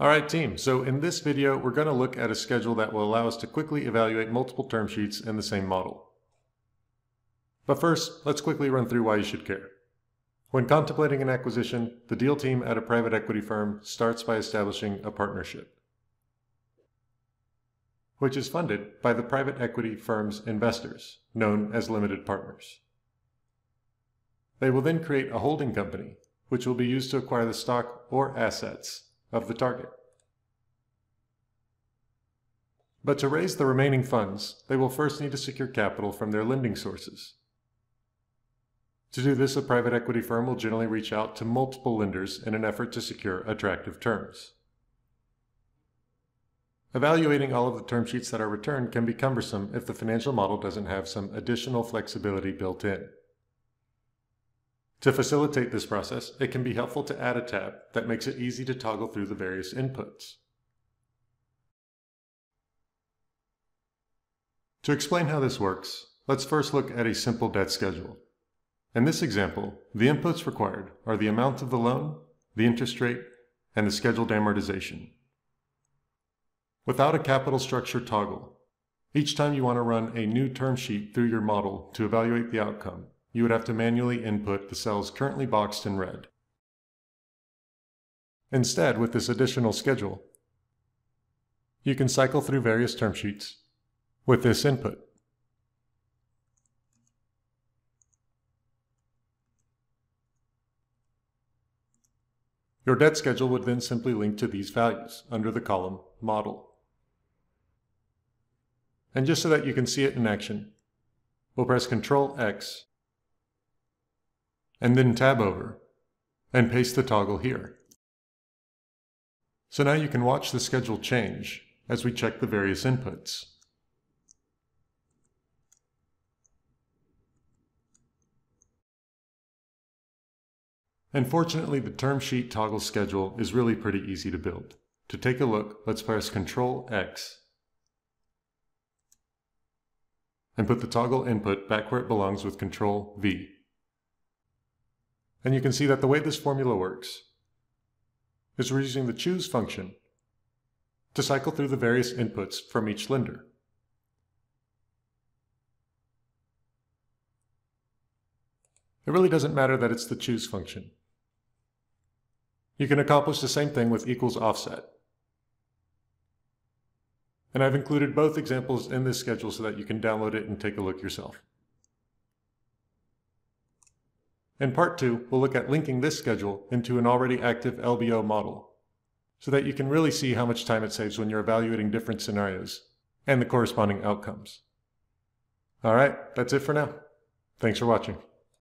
Alright team, so in this video we're going to look at a schedule that will allow us to quickly evaluate multiple term sheets in the same model. But first, let's quickly run through why you should care. When contemplating an acquisition, the deal team at a private equity firm starts by establishing a partnership, which is funded by the private equity firm's investors, known as limited partners. They will then create a holding company, which will be used to acquire the stock or assets of the target. But to raise the remaining funds, they will first need to secure capital from their lending sources. To do this, a private equity firm will generally reach out to multiple lenders in an effort to secure attractive terms. Evaluating all of the term sheets that are returned can be cumbersome if the financial model doesn't have some additional flexibility built in. To facilitate this process, it can be helpful to add a tab that makes it easy to toggle through the various inputs. To explain how this works, let's first look at a simple debt schedule. In this example, the inputs required are the amount of the loan, the interest rate, and the scheduled amortization. Without a capital structure toggle, each time you want to run a new term sheet through your model to evaluate the outcome, you would have to manually input the cells currently boxed in red. Instead, with this additional schedule, you can cycle through various term sheets with this input. Your debt schedule would then simply link to these values under the column Model. And just so that you can see it in action, we'll press Ctrl X and then tab over and paste the toggle here. So now you can watch the schedule change as we check the various inputs. Unfortunately, the term sheet toggle schedule is really pretty easy to build. To take a look, let's press Ctrl X and put the toggle input back where it belongs with Ctrl V. And you can see that the way this formula works is we're using the choose function to cycle through the various inputs from each lender. It really doesn't matter that it's the choose function. You can accomplish the same thing with equals offset. And I've included both examples in this schedule so that you can download it and take a look yourself. In part two, we'll look at linking this schedule into an already active LBO model so that you can really see how much time it saves when you're evaluating different scenarios and the corresponding outcomes. All right, that's it for now. Thanks for watching.